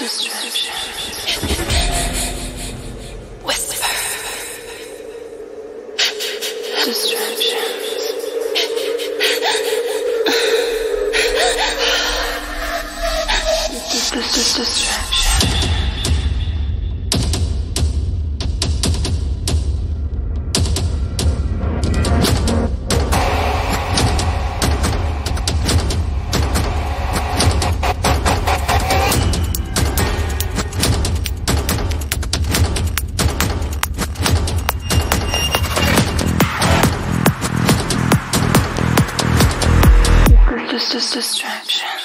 Distraction. Whisper. Distractions. Distractions. This distraction.